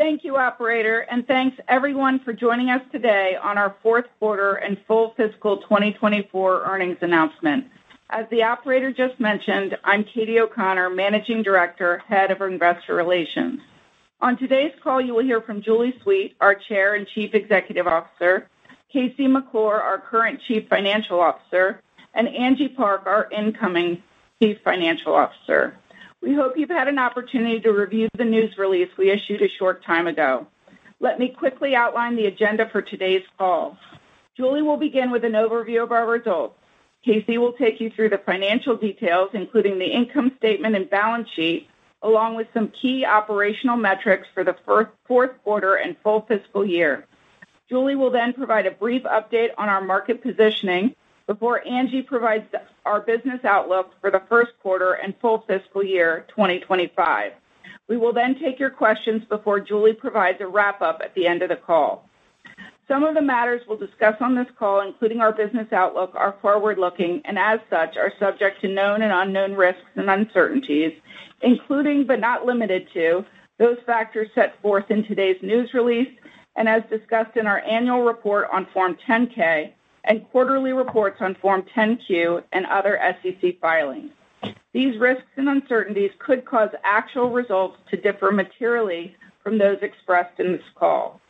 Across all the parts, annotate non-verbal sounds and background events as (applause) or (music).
Thank you, operator, and thanks everyone for joining us today on our fourth quarter and full fiscal 2024 earnings announcement. As the operator just mentioned, I'm Katie O'Connor, Managing Director, Head of Investor Relations. On today's call, you will hear from Julie Sweet, our Chair and Chief Executive Officer, KC McClure, our current Chief Financial Officer, and Angie Park, our incoming Chief Financial Officer. We hope you've had an opportunity to review the news release we issued a short time ago. Let me quickly outline the agenda for today's call. Julie will begin with an overview of our results. KC will take you through the financial details, including the income statement and balance sheet, along with some key operational metrics for the fourth quarter and full fiscal year. Julie will then provide a brief update on our market positioning before Angie provides our business outlook for the first quarter and full fiscal year 2025. We will then take your questions before Julie provides a wrap-up at the end of the call. Some of the matters we'll discuss on this call, including our business outlook, are forward-looking and as such, are subject to known and unknown risks and uncertainties, including, but not limited to, those factors set forth in today's news release and as discussed in our annual report on Form 10-K and quarterly reports on Form 10-Q and other SEC filings. These risks and uncertainties could cause actual results to differ materially from those expressed in this call.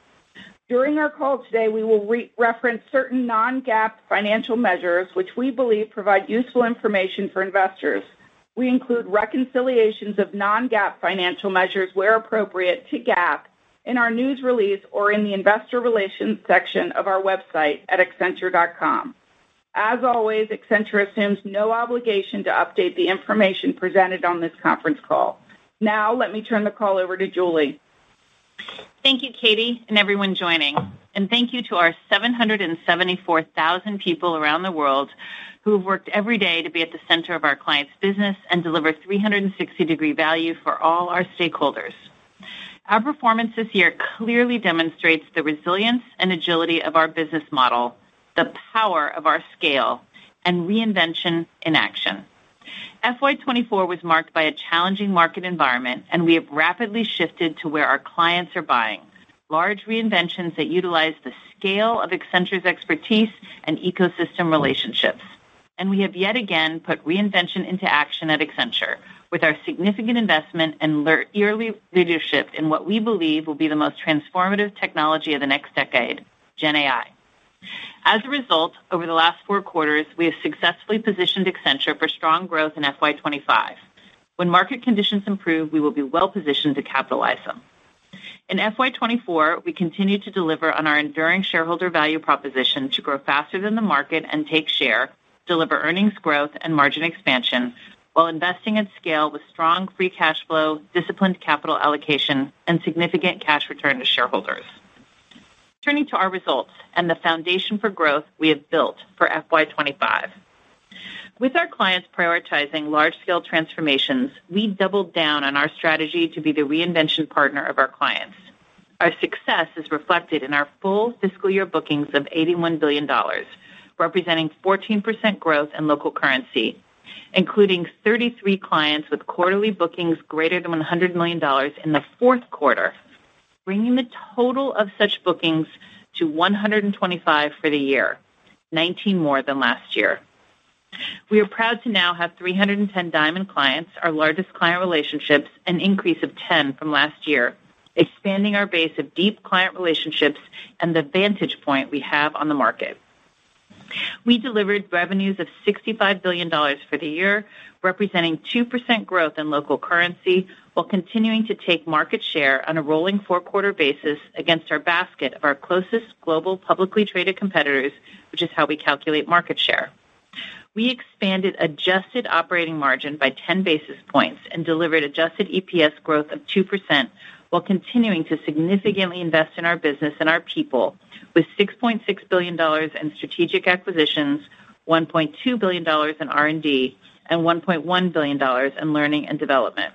During our call today, we will reference certain non-GAAP financial measures, which we believe provide useful information for investors. We include reconciliations of non-GAAP financial measures, where appropriate, to GAAP in our news release or in the investor relations section of our website at accenture.com. As always, Accenture assumes no obligation to update the information presented on this conference call. Now, let me turn the call over to Julie. Thank you, Katie, and everyone joining. And thank you to our 774,000 people around the world who have worked every day to be at the center of our clients' business and deliver 360-degree value for all our stakeholders. Our performance this year clearly demonstrates the resilience and agility of our business model, the power of our scale, and reinvention in action. FY 2024 was marked by a challenging market environment, and we have rapidly shifted to where our clients are buying large reinventions that utilize the scale of Accenture's expertise and ecosystem relationships. And we have yet again put reinvention into action at Accenture with our significant investment and early leadership in what we believe will be the most transformative technology of the next decade, GenAI. As a result, over the last four quarters, we have successfully positioned Accenture for strong growth in FY 2025. When market conditions improve, we will be well-positioned to capitalize them. In FY 2024, we continue to deliver on our enduring shareholder value proposition to grow faster than the market and take share, deliver earnings growth and margin expansion, while investing at scale with strong free cash flow, disciplined capital allocation, and significant cash return to shareholders. Turning to our results and the foundation for growth we have built for FY 2025. With our clients prioritizing large-scale transformations, we doubled down on our strategy to be the reinvention partner of our clients. Our success is reflected in our full fiscal year bookings of $81 billion, representing 14% growth in local currency, including 33 clients with quarterly bookings greater than $100 million in the fourth quarter, bringing the total of such bookings to 125 for the year, 19 more than last year. We are proud to now have 310 Diamond clients, our largest client relationships, an increase of 10 from last year, expanding our base of deep client relationships and the vantage point we have on the market. We delivered revenues of $65 billion for the year, representing 2% growth in local currency, while continuing to take market share on a rolling four-quarter basis against our basket of our closest global publicly traded competitors, which is how we calculate market share. We expanded adjusted operating margin by 10 basis points and delivered adjusted EPS growth of 2%, while continuing to significantly invest in our business and our people with $6.6 billion in strategic acquisitions, $1.2 billion in R&D, and $1.1 billion in learning and development.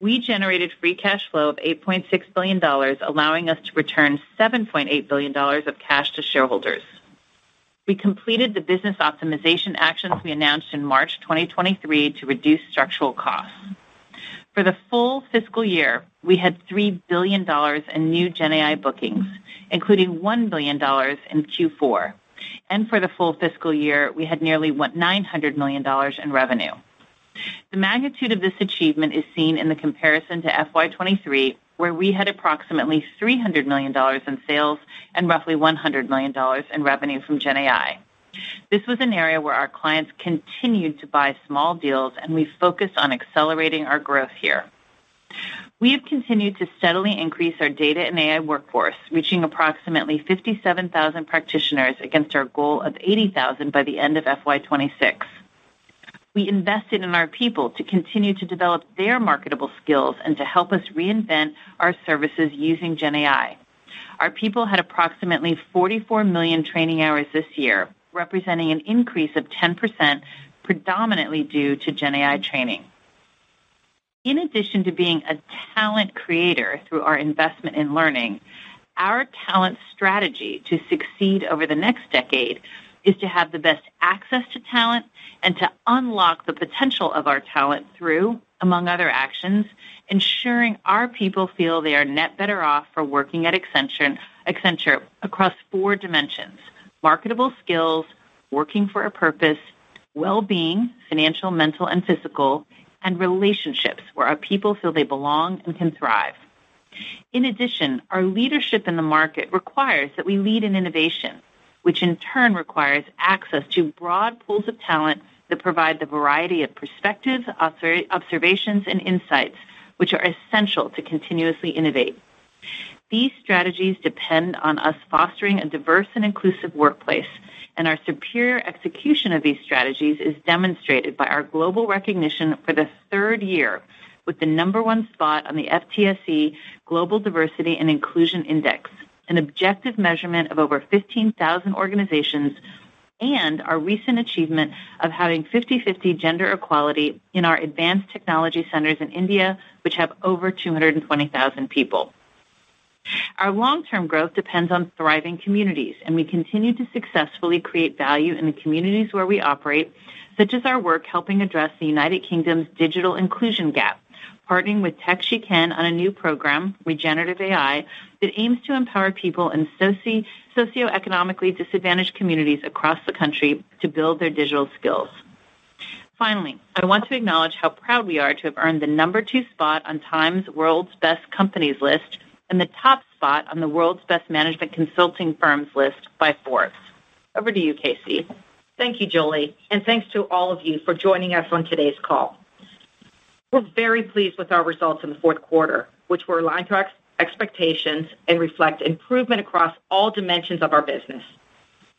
We generated free cash flow of $8.6 billion, allowing us to return $7.8 billion of cash to shareholders. We completed the business optimization actions we announced in March 2023 to reduce structural costs. For the full fiscal year, we had $3 billion in new GenAI bookings, including $1 billion in Q4. For the full fiscal year, we had nearly $900 million in revenue. The magnitude of this achievement is seen in the comparison to FY 2023, where we had approximately $300 million in sales and roughly $100 million in revenue from GenAI. This was an area where our clients continued to buy small deals, and we focused on accelerating our growth here. We have continued to steadily increase our data and AI workforce, reaching approximately 57,000 practitioners against our goal of 80,000 by the end of FY 2026. We invested in our people to continue to develop their marketable skills and to help us reinvent our services using GenAI. Our people had approximately 44 million training hours this year, representing an increase of 10%, predominantly due to GenAI training. In addition to being a talent creator through our investment in learning, our talent strategy to succeed over the next decade is to have the best access to talent and to unlock the potential of our talent through, among other actions, ensuring our people feel they are net better off for working at Accenture across four dimensions: marketable skills, working for a purpose, well-being, financial, mental, and physical, and relationships where our people feel they belong and can thrive. In addition, our leadership in the market requires that we lead in innovation, which in turn requires access to broad pools of talent that provide the variety of perspectives, observations, and insights which are essential to continuously innovate. These strategies depend on us fostering a diverse and inclusive workplace, and our superior execution of these strategies is demonstrated by our global recognition for the third year with the number one spot on the FTSE Global Diversity and Inclusion Index, an objective measurement of over 15,000 organizations, and our recent achievement of having 50/50 gender equality in our advanced technology centers in India, which have over 220,000 people. Our long-term growth depends on thriving communities, and we continue to successfully create value in the communities where we operate, such as our work helping address the United Kingdom's digital inclusion gap, partnering with Tech She Can on a new program, Regenerative AI, that aims to empower people in socioeconomically disadvantaged communities across the country to build their digital skills. Finally, I want to acknowledge how proud we are to have earned the number two spot on Time's World's Best Companies list and the top spot on the World's Best Management Consulting Firms list by Forbes. Over to you, KC. Thank you, Julie, and thanks to all of you for joining us on today's call. We're very pleased with our results in the fourth quarter, which were aligned to our expectations and reflect improvement across all dimensions of our business.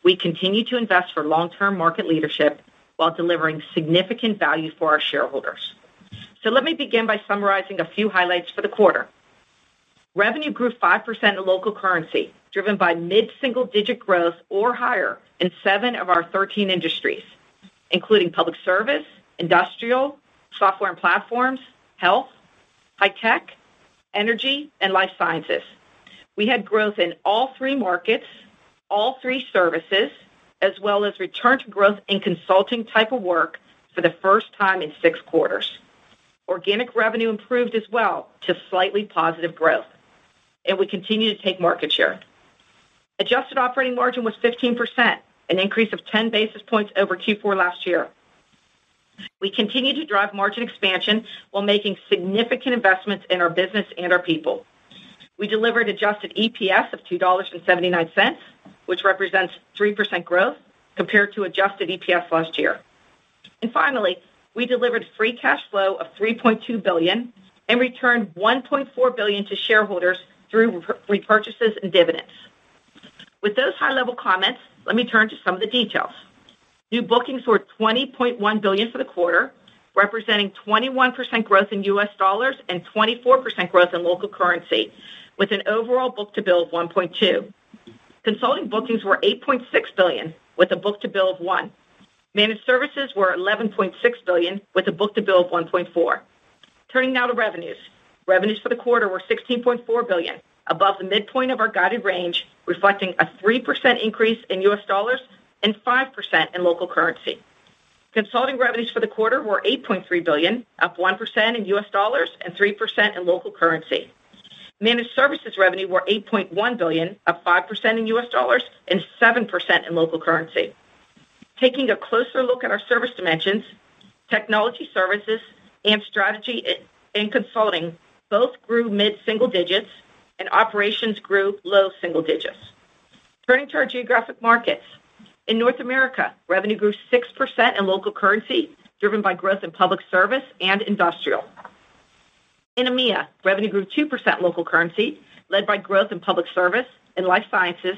We continue to invest for long-term market leadership while delivering significant value for our shareholders. So let me begin by summarizing a few highlights for the quarter. Revenue grew 5% in local currency, driven by mid-single-digit growth or higher in seven of our 13 industries, including public service, industrial, software and platforms, health, high tech, energy, and life sciences. We had growth in all three markets, all three services, as well as return to growth in consulting type of work for the first time in six quarters. Organic revenue improved as well to slightly positive growth, and we continue to take market share. Adjusted operating margin was 15%, an increase of 10 basis points over Q4 last year. We continue to drive margin expansion while making significant investments in our business and our people. We delivered adjusted EPS of $2.79, which represents 3% growth compared to adjusted EPS last year. And finally, we delivered free cash flow of 3.2 billion and returned 1.4 billion to shareholders through repurchases and dividends. With those high-level comments, let me turn to some of the details. New bookings were 20.1 billion for the quarter, representing 21% growth in US dollars and 24% growth in local currency, with an overall book-to-bill of 1.2. Consulting bookings were 8.6 billion, with a book-to-bill of 1. Managed services were 11.6 billion, with a book-to-bill of 1.4. Turning now to revenues. Revenues for the quarter were 16.4 billion, above the midpoint of our guided range, reflecting a 3% increase in US dollars and 5% in local currency. Consulting revenues for the quarter were 8.3 billion, up 1% in U.S. dollars and 3% in local currency. Managed services revenue were 8.1 billion, up 5% in U.S. dollars and 7% in local currency. Taking a closer look at our service dimensions, technology services and strategy and consulting both grew mid-single digits, and operations grew low single digits. Turning to our geographic markets. In North America, revenue grew 6% in local currency, driven by growth in public service and industrial. In EMEA, revenue grew 2% local currency, led by growth in public service and life sciences,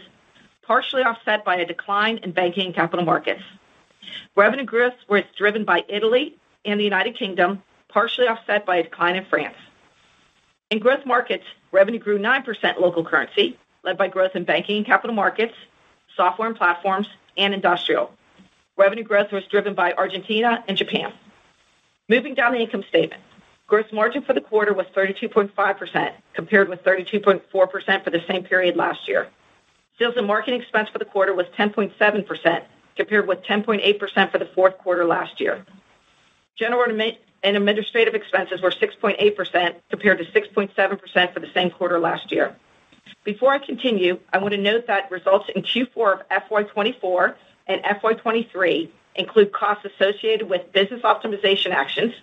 partially offset by a decline in banking and capital markets. Revenue growth was driven by Italy and the United Kingdom, partially offset by a decline in France. In growth markets, revenue grew 9% local currency, led by growth in banking and capital markets, software and platforms, and industrial. Revenue growth was driven by Argentina and Japan. Moving down the income statement. Gross margin for the quarter was 32.5%, compared with 32.4% for the same period last year. Sales and marketing expense for the quarter was 10.7%, compared with 10.8% for the fourth quarter last year. General and administrative expenses were 6.8%, compared to 6.7% for the same quarter last year. Before I continue, I want to note that results in Q4 of FY 2024 and FY 2023 include costs associated with business optimization actions,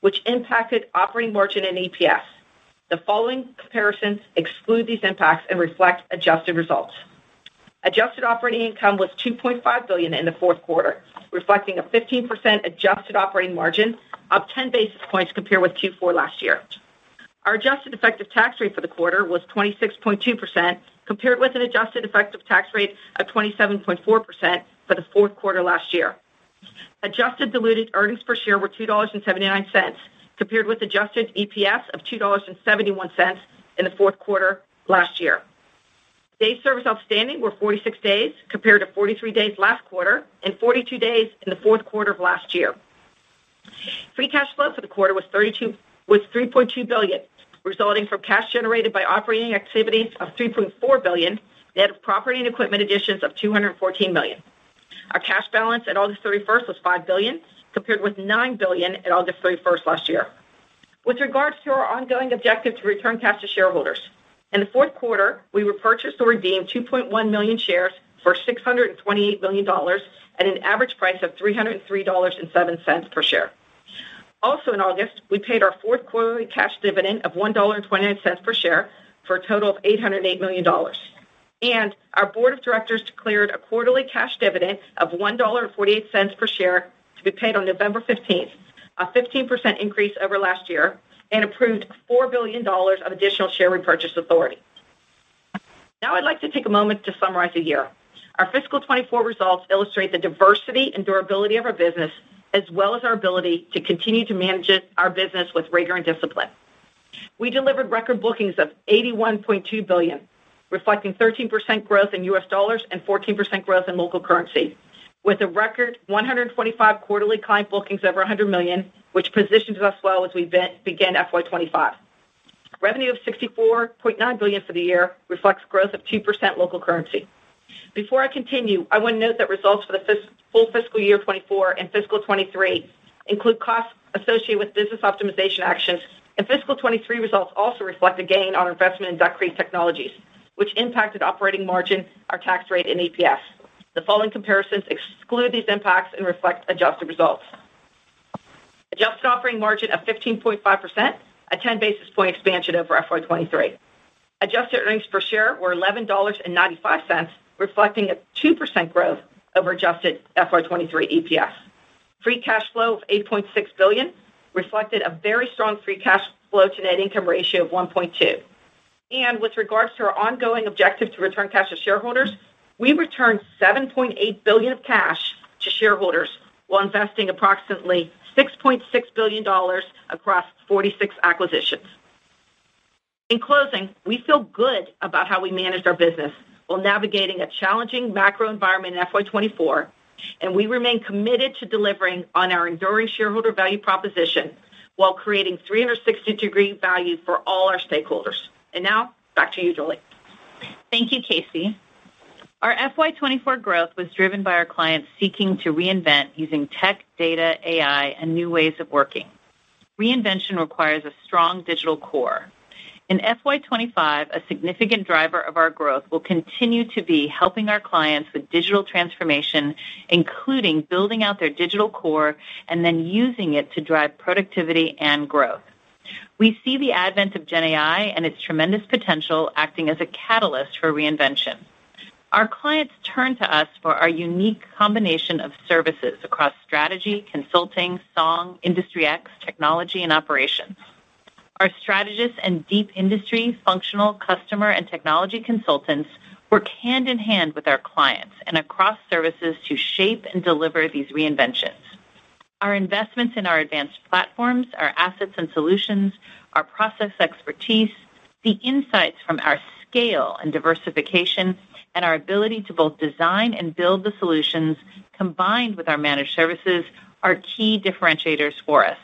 which impacted operating margin and EPS. The following comparisons exclude these impacts and reflect adjusted results. Adjusted operating income was 2.5 billion in the fourth quarter, reflecting a 15% adjusted operating margin, up 10 basis points compared with Q4 last year. Our adjusted effective tax rate for the quarter was 26.2%, compared with an adjusted effective tax rate of 27.4% for the fourth quarter last year. Adjusted diluted earnings per share were $2.79, compared with adjusted EPS of $2.71 in the fourth quarter last year. Days service outstanding were 46 days, compared to 43 days last quarter and 42 days in the fourth quarter of last year. Free cash flow for the quarter was 3.2 billion, resulting from cash generated by operating activities of 3.4 billion, net of property and equipment additions of 214 million. Our cash balance at August 31st was 5 billion, compared with 9 billion at August 31st last year. With regards to our ongoing objective to return cash to shareholders, in the fourth quarter, we repurchased or redeemed 2.1 million shares for $628 million at an average price of $303.07 per share. Also in August, we paid our fourth quarterly cash dividend of $1.29 per share, for a total of $808 million. And our board of directors declared a quarterly cash dividend of $1.48 per share to be paid on November 15th, a 15% increase over last year, and approved $4 billion of additional share repurchase authority. Now I'd like to take a moment to summarize the year. Our fiscal 2024 results illustrate the diversity and durability of our business, as well as our ability to continue to manage our business with rigor and discipline. We delivered record bookings of 81.2 billion, reflecting 13% growth in U.S. dollars and 14% growth in local currency, with a record 125 quarterly client bookings over 100 million, which positions us well as we begin FY 2025. Revenue of 64.9 billion for the year reflects growth of 2% local currency. Before I continue, I want to note that results for the full fiscal year 2024 and fiscal 2023 include costs associated with business optimization actions, and fiscal 2023 results also reflect a gain on investment in Duck Creek Technologies, which impacted operating margin, our tax rate, and EPS. The following comparisons exclude these impacts and reflect adjusted results. Adjusted operating margin of 15.5%, a 10 basis point expansion over FY 2023. Adjusted earnings per share were $11.95, reflecting a 2% growth over adjusted FY 2023 EPS. Free cash flow of 8.6 billion reflected a very strong free cash flow to net income ratio of 1.2. And With regards to our ongoing objective to return cash to shareholders, we returned 7.8 billion of cash to shareholders while investing approximately $6.6 billion across 46 acquisitions. In closing, we feel good about how we managed our business while navigating a challenging macro environment in FY 2024, and we remain committed to delivering on our enduring shareholder value proposition while creating 360-degree value for all our stakeholders. And now, back to you, Julie. Thank you, KC. Our FY 2024 growth was driven by our clients seeking to reinvent using tech, data, AI, and new ways of working. Reinvention requires a strong digital core. In FY 2025, a significant driver of our growth will continue to be helping our clients with digital transformation, including building out their digital core and then using it to drive productivity and growth. We see the advent of GenAI and its tremendous potential acting as a catalyst for reinvention. Our clients turn to us for our unique combination of services across strategy, consulting, song, Industry X, technology, and operations. Our strategists and deep industry, functional, customer, and technology consultants work hand in hand with our clients and across services to shape and deliver these reinventions. Our investments in our advanced platforms, our assets and solutions, our process expertise, the insights from our scale and diversification, and our ability to both design and build the solutions, combined with our managed services, are key differentiators for us.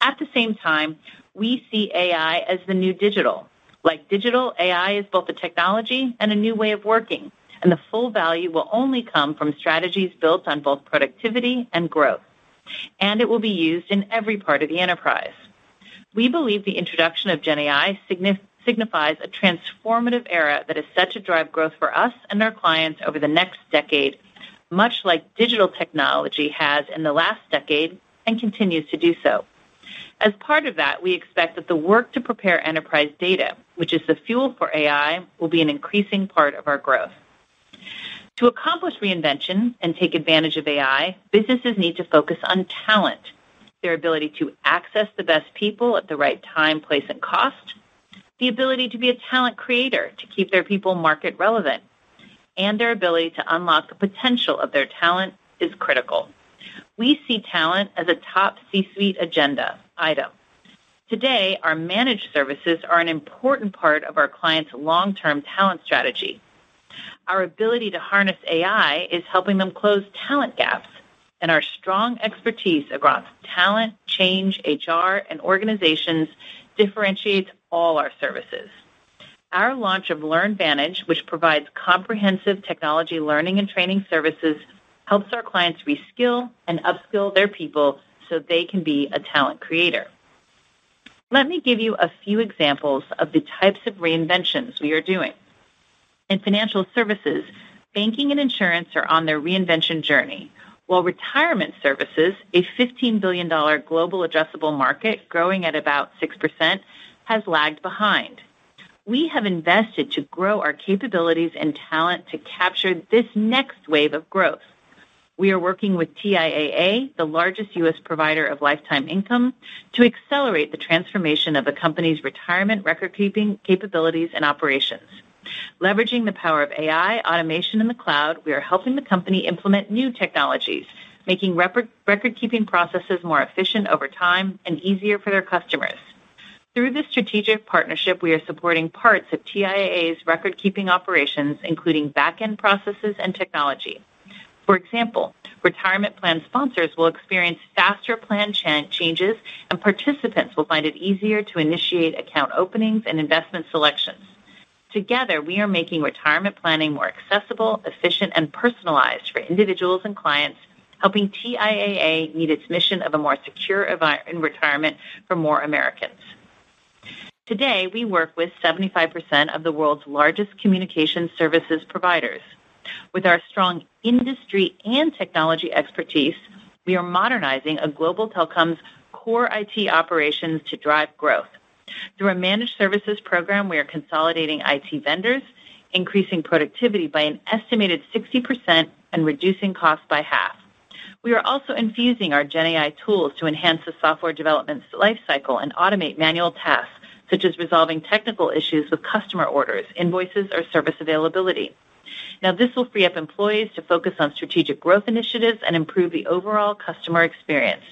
At the same time, we see AI as the new digital. Like digital, AI is both a technology and a new way of working, and the full value will only come from strategies built on both productivity and growth, and it will be used in every part of the enterprise. We believe the introduction of GenAI signifies a transformative era that is set to drive growth for us and our clients over the next decade, much like digital technology has in the last decade and continues to do so. As part of that, we expect that the work to prepare enterprise data, which is the fuel for AI, will be an increasing part of our growth. To accomplish reinvention and take advantage of AI, businesses need to focus on talent, their ability to access the best people at the right time, place, and cost, the ability to be a talent creator to keep their people market relevant, and their ability to unlock the potential of their talent is critical. We see talent as a top C-suite agenda item. Today, our managed services are an important part of our clients' long-term talent strategy. Our ability to harness AI is helping them close talent gaps, and our strong expertise across talent, change, HR, and organizations differentiates all our services. Our launch of LearnVantage, which provides comprehensive technology learning and training services, helps our clients reskill and upskill their people so they can be a talent creator. Let me give you a few examples of the types of reinventions we are doing. In financial services, banking and insurance are on their reinvention journey, while retirement services, a $15 billion global addressable market growing at about 6%, has lagged behind. We have invested to grow our capabilities and talent to capture this next wave of growth. We are working with TIAA, the largest U.S. provider of lifetime income, to accelerate the transformation of the company's retirement record-keeping capabilities and operations. Leveraging the power of AI, automation in the cloud, we are helping the company implement new technologies, making record-keeping processes more efficient over time and easier for their customers. Through this strategic partnership, we are supporting parts of TIAA's record-keeping operations, including back-end processes and technology. For example, retirement plan sponsors will experience faster plan changes, and participants will find it easier to initiate account openings and investment selections. Together, we are making retirement planning more accessible, efficient, and personalized for individuals and clients, helping TIAA meet its mission of a more secure retirement for more Americans. Today, we work with 75% of the world's largest communication services providers. With our strong industry and technology expertise, we are modernizing a global telecom's core IT operations to drive growth. Through a managed services program, we are consolidating IT vendors, increasing productivity by an estimated 60% and reducing costs by half. We are also infusing our GenAI tools to enhance the software development lifecycle and automate manual tasks, such as resolving technical issues with customer orders, invoices, or service availability. Now, this will free up employees to focus on strategic growth initiatives and improve the overall customer experience.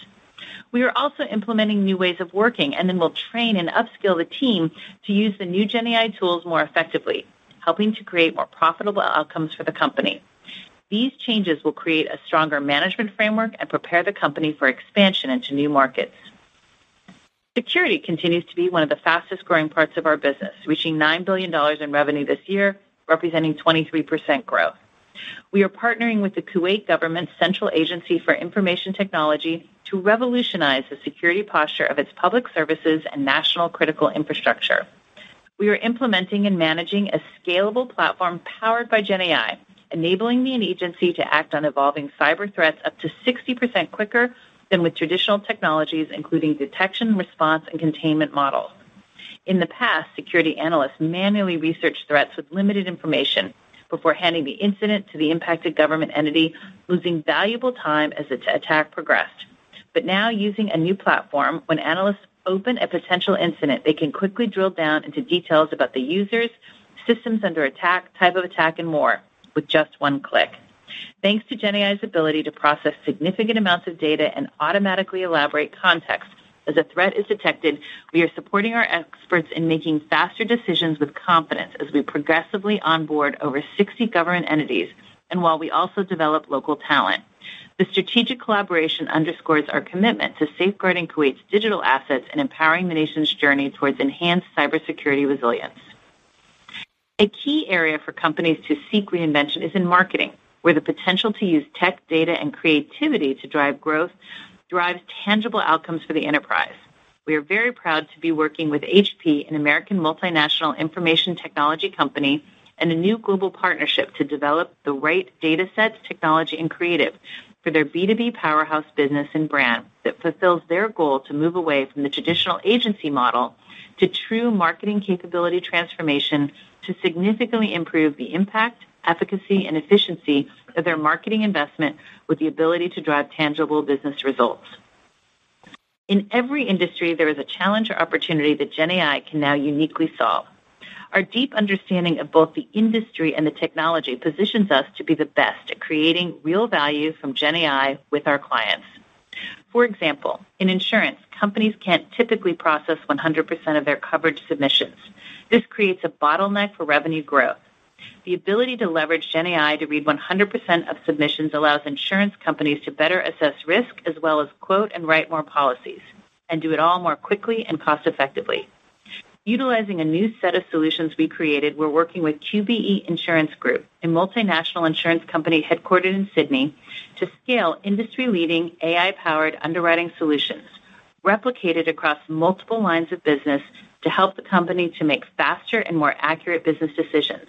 We are also implementing new ways of working, and then we'll train and upskill the team to use the new GenAI tools more effectively, helping to create more profitable outcomes for the company. These changes will create a stronger management framework and prepare the company for expansion into new markets. Security continues to be one of the fastest-growing parts of our business, reaching $9 billion in revenue this year, representing 23% growth. We are partnering with the Kuwait government's Central Agency for Information Technology to revolutionize the security posture of its public services and national critical infrastructure. We are implementing and managing a scalable platform powered by GenAI, enabling the agency to act on evolving cyber threats up to 60% quicker than with traditional technologies, including detection, response, and containment models. In the past, security analysts manually researched threats with limited information before handing the incident to the impacted government entity, losing valuable time as the attack progressed. But now, using a new platform, when analysts open a potential incident, they can quickly drill down into details about the users, systems under attack, type of attack, and more with just one click. Thanks to GenAI's ability to process significant amounts of data and automatically elaborate context as a threat is detected, we are supporting our experts in making faster decisions with confidence as we progressively onboard over 60 government entities, and while we also develop local talent. The strategic collaboration underscores our commitment to safeguarding Kuwait's digital assets and empowering the nation's journey towards enhanced cybersecurity resilience. A key area for companies to seek reinvention is in marketing, where the potential to use tech, data, and creativity to drive growth drives tangible outcomes for the enterprise. We are very proud to be working with HP, an American multinational information technology company, and a new global partnership to develop the right data sets, technology, and creative for their B2B powerhouse business and brand that fulfills their goal to move away from the traditional agency model to true marketing capability transformation to significantly improve the impact, efficacy, and efficiency of their marketing investment with the ability to drive tangible business results. In every industry, there is a challenge or opportunity that GenAI can now uniquely solve. Our deep understanding of both the industry and the technology positions us to be the best at creating real value from GenAI with our clients. For example, in insurance, companies can't typically process 100% of their coverage submissions. This creates a bottleneck for revenue growth. The ability to leverage GenAI to read 100% of submissions allows insurance companies to better assess risk as well as quote and write more policies, and do it all more quickly and cost-effectively. Utilizing a new set of solutions we created, we're working with QBE Insurance Group, a multinational insurance company headquartered in Sydney, to scale industry-leading AI-powered underwriting solutions replicated across multiple lines of business to help the company to make faster and more accurate business decisions.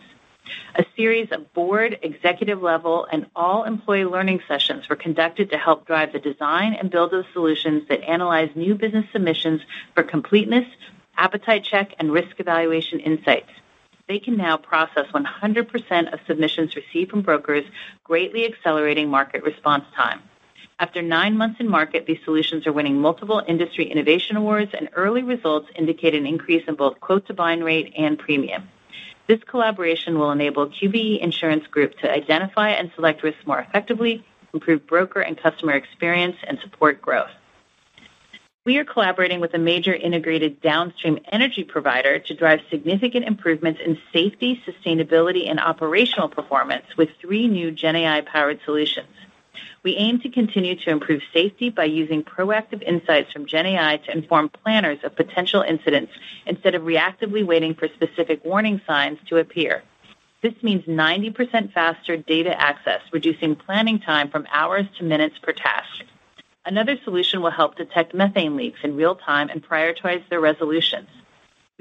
A series of board, executive level, and all employee learning sessions were conducted to help drive the design and build of solutions that analyze new business submissions for completeness, appetite check, and risk evaluation insights. They can now process 100% of submissions received from brokers, greatly accelerating market response time. After nine months in market, these solutions are winning multiple industry innovation awards, and early results indicate an increase in both quote-to-bind rate and premium. This collaboration will enable QBE Insurance Group to identify and select risks more effectively, improve broker and customer experience, and support growth. We are collaborating with a major integrated downstream energy provider to drive significant improvements in safety, sustainability, and operational performance with three new GenAI-powered solutions. We aim to continue to improve safety by using proactive insights from GenAI to inform planners of potential incidents instead of reactively waiting for specific warning signs to appear. This means 90% faster data access, reducing planning time from hours to minutes per task. Another solution will help detect methane leaks in real time and prioritize their resolutions.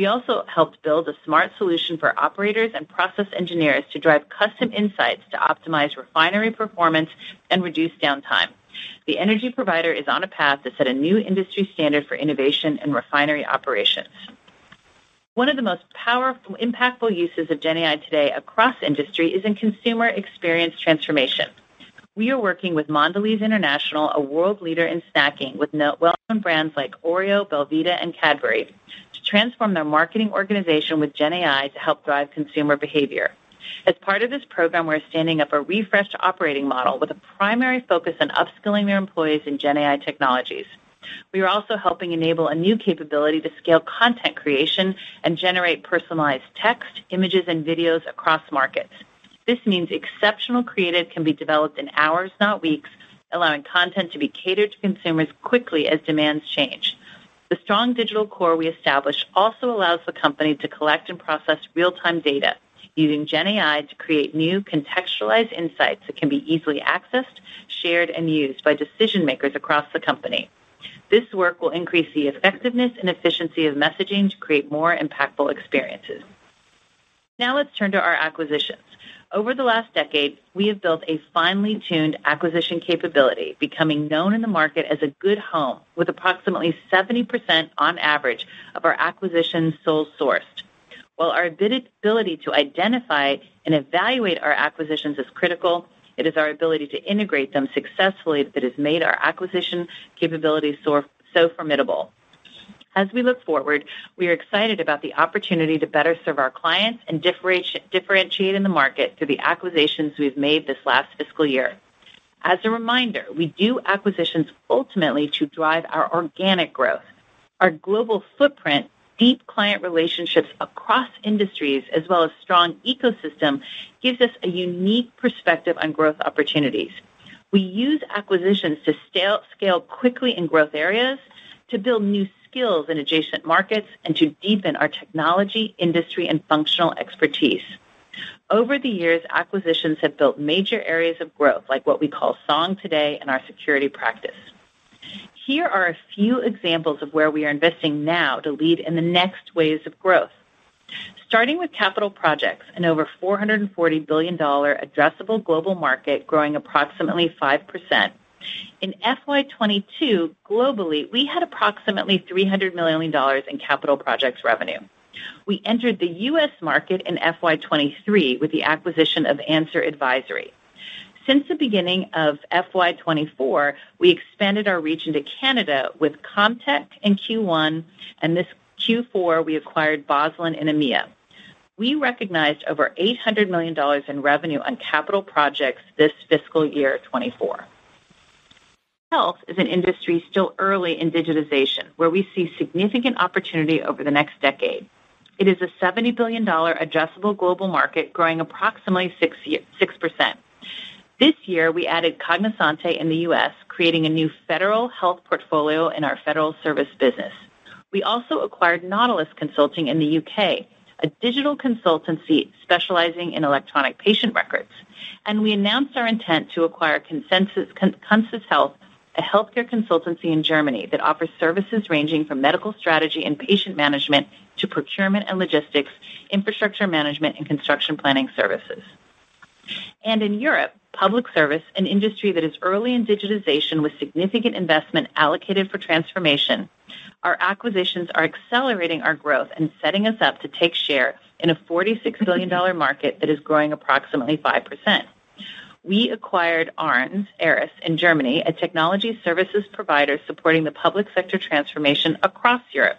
We also helped build a smart solution for operators and process engineers to drive custom insights to optimize refinery performance and reduce downtime. The energy provider is on a path to set a new industry standard for innovation and refinery operations. One of the most powerful, impactful uses of GenAI today across industry is in consumer experience transformation. We are working with Mondelēz International, a world leader in snacking, with well-known brands like Oreo, Belvita, and Cadbury, transform their marketing organization with GenAI to help drive consumer behavior. As part of this program, we're standing up a refreshed operating model with a primary focus on upskilling their employees in GenAI technologies. We are also helping enable a new capability to scale content creation and generate personalized text, images, and videos across markets. This means exceptional creative can be developed in hours, not weeks, allowing content to be catered to consumers quickly as demands change. The strong digital core we established also allows the company to collect and process real-time data using GenAI to create new contextualized insights that can be easily accessed, shared, and used by decision makers across the company. This work will increase the effectiveness and efficiency of messaging to create more impactful experiences. Now let's turn to our acquisitions. Over the last decade, we have built a finely tuned acquisition capability, becoming known in the market as a good home, with approximately 70% on average of our acquisitions sole sourced. While our ability to identify and evaluate our acquisitions is critical, it is our ability to integrate them successfully that has made our acquisition capabilities so formidable. As we look forward, we are excited about the opportunity to better serve our clients and differentiate in the market through the acquisitions we've made this last fiscal year. As a reminder, we do acquisitions ultimately to drive our organic growth. Our global footprint, deep client relationships across industries, as well as strong ecosystem, gives us a unique perspective on growth opportunities. We use acquisitions to scale quickly in growth areas, to build new skills in adjacent markets, and to deepen our technology, industry, and functional expertise. Over the years, acquisitions have built major areas of growth, like what we call Song today and our security practice. Here are a few examples of where we are investing now to lead in the next waves of growth. Starting with capital projects, an over $440 billion addressable global market growing approximately 5%. In FY 2022, globally, we had approximately $300 million in capital projects revenue. We entered the U.S. market in FY 2023 with the acquisition of Anser Advisory. Since the beginning of FY 2024, we expanded our reach into Canada with Comtech in Q1, and this Q4, we acquired Boslan in EMEA. We recognized over $800 million in revenue on capital projects this fiscal year 2024. Health is an industry still early in digitization, where we see significant opportunity over the next decade. It is a $70 billion addressable global market, growing approximately 6%. This year, we added Cognosante in the U.S., creating a new federal health portfolio in our federal service business. We also acquired Nautilus Consulting in the U.K., a digital consultancy specializing in electronic patient records. And we announced our intent to acquire Consus Health, a healthcare consultancy in Germany that offers services ranging from medical strategy and patient management to procurement and logistics, infrastructure management, and construction planning services. And in Europe, public service, an industry that is early in digitization with significant investment allocated for transformation, our acquisitions are accelerating our growth and setting us up to take share in a $46 billion market that is growing approximately 5%. We acquired Arns, ARIS in Germany, a technology services provider supporting the public sector transformation across Europe.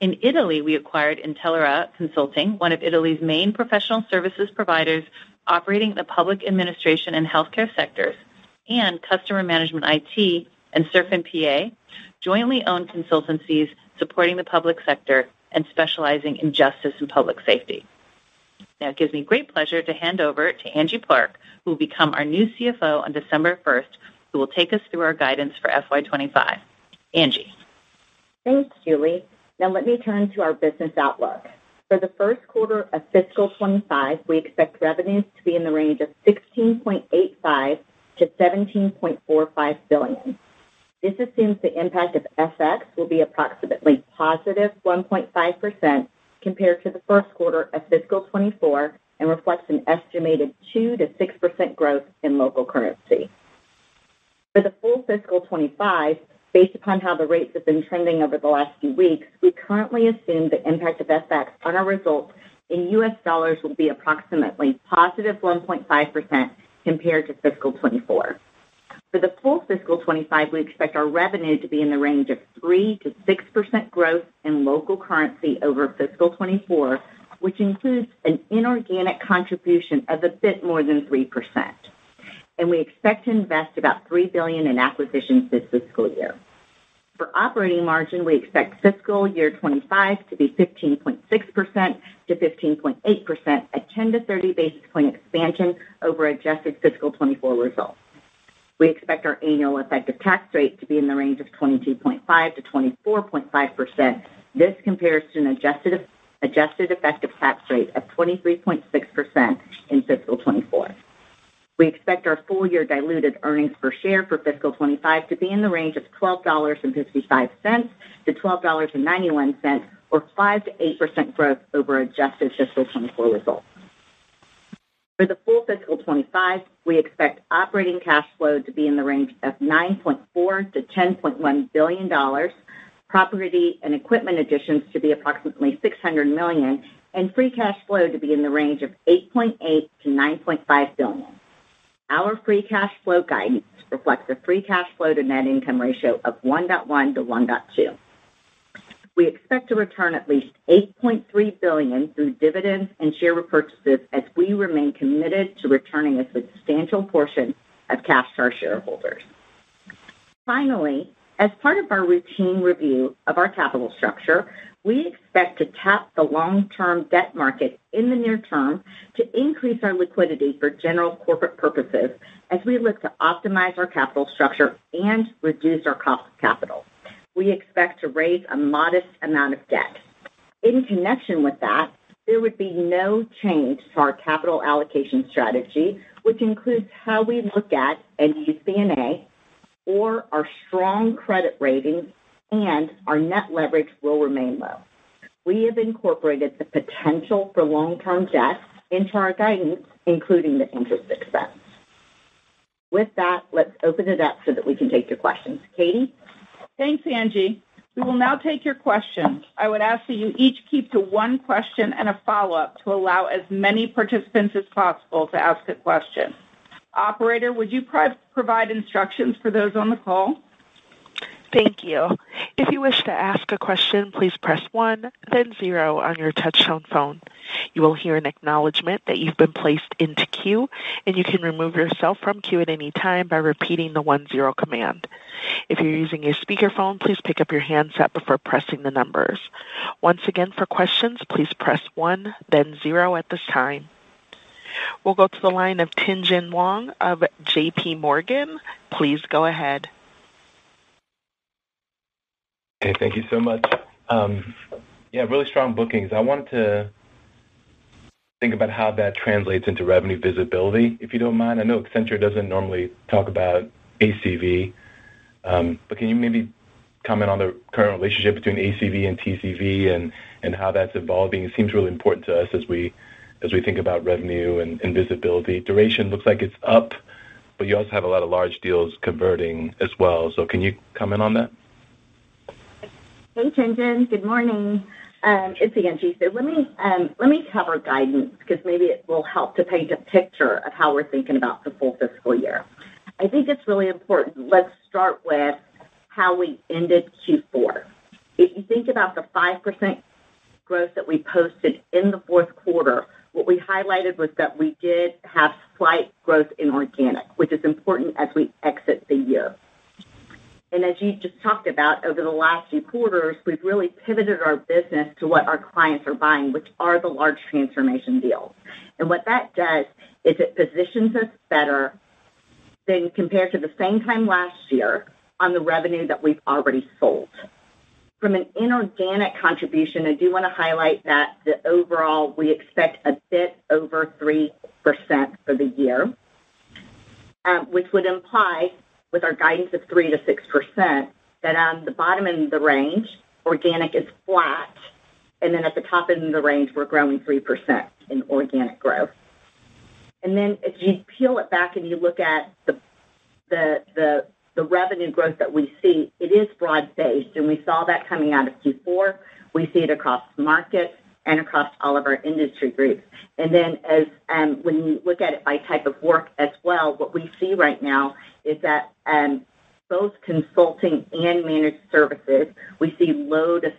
In Italy, we acquired Intellera Consulting, one of Italy's main professional services providers operating in the public administration and healthcare sectors, and Customer Management IT and Serfin PA, jointly owned consultancies supporting the public sector and specializing in justice and public safety. Now, it gives me great pleasure to hand over to Angie Park, who will become our new CFO on December 1st, who will take us through our guidance for FY 2025. Angie. Thanks, Julie. Now let me turn to our business outlook. For the first quarter of fiscal 25, we expect revenues to be in the range of $16.85 billion-$17.45 billion. This assumes the impact of FX will be approximately positive 1.5% compared to the first quarter of fiscal 2024 and reflects an estimated 2%-6% growth in local currency. For the full fiscal 2025, based upon how the rates have been trending over the last few weeks, we currently assume the impact of FX on our results in U.S. dollars will be approximately positive 1.5% compared to fiscal 2024. For the full fiscal 2025, we expect our revenue to be in the range of 3%-6% growth in local currency over fiscal 2024, which includes an inorganic contribution of a bit more than 3%. And we expect to invest about 3 billion in acquisitions this fiscal year. For operating margin, we expect fiscal year 2025 to be 15.6%-15.8%, a 10-30 basis point expansion over adjusted fiscal 2024 results. We expect our annual effective tax rate to be in the range of 22.5%-24.5%. This compares to an adjusted adjusted effective tax rate of 23.6% in fiscal 24. We expect our full-year diluted earnings per share for fiscal 25 to be in the range of $12.55 to $12.91 or 5%-8% growth over adjusted fiscal 24 results. For the full fiscal 25, we expect operating cash flow to be in the range of $9.4-$10.1 billion, property and equipment additions to be approximately 600 million, and free cash flow to be in the range of $8.8-$9.5 billion. Our free cash flow guidance reflects a free cash flow to net income ratio of 1.1-1.2. We expect to return at least 8.3 billion through dividends and share repurchases as we remain committed to returning a substantial portion of cash to our shareholders. Finally, as part of our routine review of our capital structure, we expect to tap the long-term debt market in the near term to increase our liquidity for general corporate purposes as we look to optimize our capital structure and reduce our cost of capital we expect to raise a modest amount of debt. In connection with that, there would be no change to our capital allocation strategy, which includes how we look at and use D&A, or our strong credit ratings, and our net leverage will remain low. We have incorporated the potential for long-term debt into our guidance, including the interest expense. With that, let's open it up so that we can take your questions. Katie? Thanks, Angie. We will now take your questions. I would ask that you each keep to one question and a follow-up to allow as many participants as possible to ask a question. Operator, would you provide instructions for those on the call? Thank you. If you wish to ask a question, please press one, then zero on your touchtone phone. You will hear an acknowledgment that you've been placed into queue, and you can remove yourself from queue at any time by repeating the one-zero command. If you're using a speakerphone, please pick up your handset before pressing the numbers. Once again, for questions, please press one, then zero at this time. We'll go to the line of Tien-Tsin Huang of J.P. Morgan. Please go ahead. Hey, thank you so much. Um, yeah, really strong bookings. I wanted to think about how that translates into revenue visibility, if you don't mind. I know Accenture doesn't normally talk about ACV, um, but can you maybe comment on the current relationship between ACV and TCV and, and how that's evolving? It seems really important to us as we as we think about revenue and visibility. Duration looks like it's up, but you also have a lot of large deals converting as well. So can you comment on that? Hey, Tien-Tsin. Good morning. Um, it's Angie. So let me um, let me cover guidance because maybe it will help to paint a picture of how we're thinking about the full fiscal year. I think it's really important. Let's start with how we ended Q4. If you think about the 5% growth that we posted in the fourth quarter, what we highlighted was that we did have slight growth in organic, which is important as we exit the year. And as you just talked about, over the last few quarters, we've really pivoted our business to what our clients are buying, which are the large transformation deals. And what that does is it positions us better than compared to the same time last year on the revenue that we've already sold. From an inorganic contribution, I do want to highlight that the overall, we expect a bit over 3% for the year, um, which would imply with our guidance of 3 to 6 percent that on the bottom end of the range, organic is flat, and then at the top end of the range, we're growing 3% in organic growth. And then if you peel it back and you look at the the the the revenue growth that we see, it is broad-based, and we saw that coming out of Q4. We see it across markets and across all of our industry groups. And then as um, when you look at it by type of work as well, what we see right now is that um, both consulting and managed services, we see low to,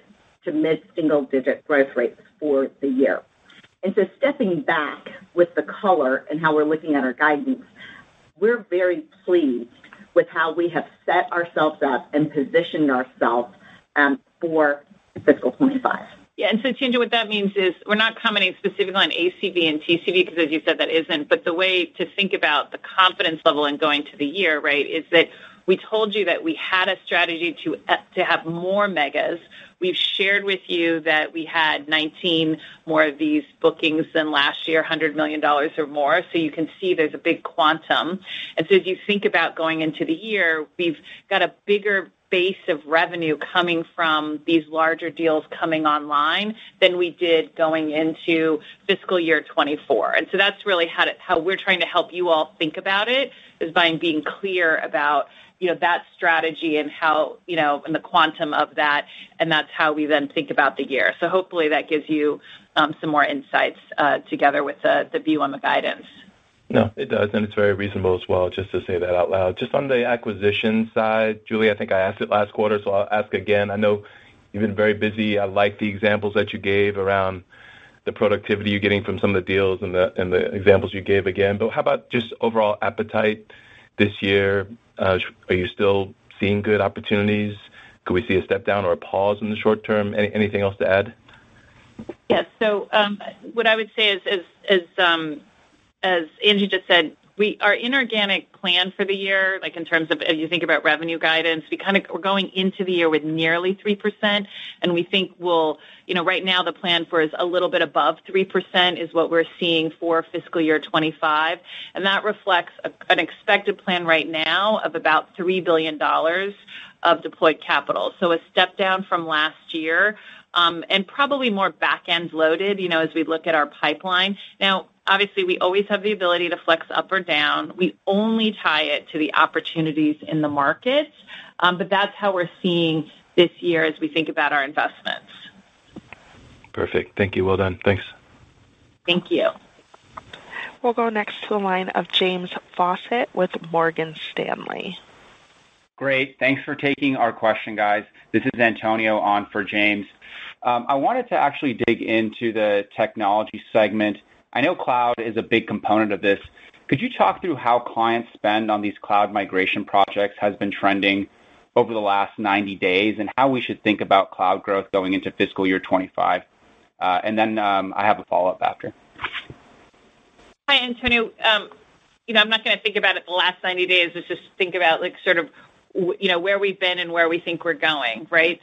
to mid-single digit growth rates for the year. And so stepping back with the color and how we're looking at our guidance, we're very pleased with how we have set ourselves up and positioned ourselves um, for fiscal 25. Yeah, and so Tien-Tsin, what that means is we're not commenting specifically on ACV and TCV because, as you said, that isn't. But the way to think about the confidence level in going to the year, right, is that We told you that we had a strategy to uh, to have more megas. We've shared with you that we had 19 more of these bookings than last year, $100 million or more. So you can see there's a big quantum. And so as you think about going into the year, we've got a bigger base of revenue coming from these larger deals coming online than we did going into fiscal year 2024. That's really how we're trying to help you all think about it, is by being clear about, you know, that strategy and how, you know, and the quantum of that, and that's how we then think about the year. So hopefully that gives you um, some more insights uh, together with the view on the guidance. No, it does, and it's very reasonable as well, just to say that out loud. Just on the acquisition side, Julie, I think I asked it last quarter, so I'll ask again. I know you've been very busy. I like the examples that you gave around the productivity you're getting from some of the deals and the examples you gave again. But how about just overall appetite this year? Are you still seeing good opportunities? Could we see a step down or a pause in the short term? Anything else to add? Yes. So, um, what I would say is, is, is, as Angie just said, we our inorganic plan for the year, like in terms of as you think about revenue guidance, we kind of we're going into the year with nearly 3%, and we think we'll, you know, right now the plan for is a little bit above 3% is what we're seeing for fiscal year 2025. That reflects an expected plan right now of about $3 billion of deployed capital. So a step down from last year, um, and probably more back-end loaded, you know, as we look at our pipeline. Now, obviously, we always have the ability to flex up or down. We only tie it to the opportunities in the market. Um, but that's how we're seeing this year as we think about our investments. Perfect. Thank you. Well done. Thanks. Thank you. We'll go next to the line of James Faucette with Morgan Stanley. Great. Thanks for taking our question, guys. This is Antonio on for James. Um, I wanted to actually dig into the technology segment. I know cloud is a big component of this. Could you talk through how clients spend on these cloud migration projects has been trending over the last 90 days, and how we should think about cloud growth going into fiscal year 2025? Uh, um, I have a follow-up after. Hi, Antonio. Um, you know, I'm not gonna think about it the last 90 days. Let's just think about like sort of you know, where we've been and where we think we're going, right?